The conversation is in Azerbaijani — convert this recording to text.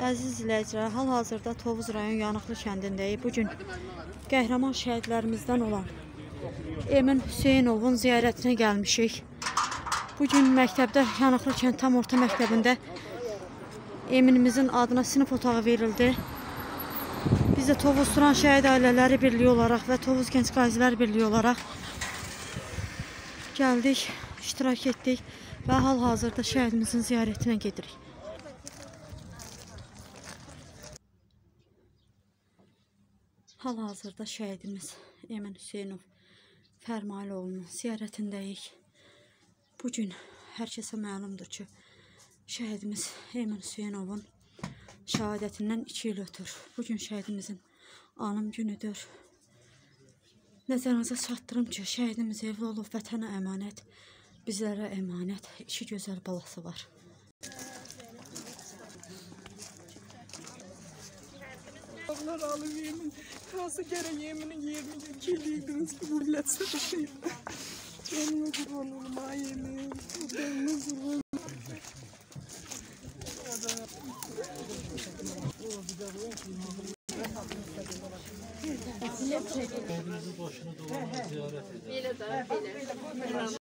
Əziz izləyicilər, hal-hazırda Tovuz rayon Yanıqlı kəndindəyik. Bu gün qəhrəman şəhidlərimizdən olan Emin Hüseynovun ziyarətinə gəlmişik. Bu gün məktəbdə Yanıqlı kənd tam orta məktəbində Eminimizin adına sinif otağı verildi. Biz də Tovuz Turan Şəhid Ailələri Birliyi olaraq və Tovuz Gənc Qazilər Birliyi olaraq gəldik, iştirak etdik və hal-hazırda şəhidimizin ziyarətinə gedirik. Hal-hazırda şəhidimiz Emin Hüseynov Fərmalıoğlunun ziyarətindəyik. Bu gün hər kəsə məlumdur ki, şəhidimiz Emin Hüseynovun şəhadətindən 2 il ötür. Bu gün şəhidimizin anım günüdür. Nəzərinizə çatdırım ki, şəhidimiz evli olub vətənə əmanət, bizlərə əmanət, iki gözəl balası var. Allah alın yemin. Nasıl kere yeminin yerini kirliydiniz ki bu millet sarışıyım. Benim huzur olurum ha yemin. Benim huzur olurum. Millet çekiyor. Boğazı başını dolanı ziyaret eder. Bile de bile.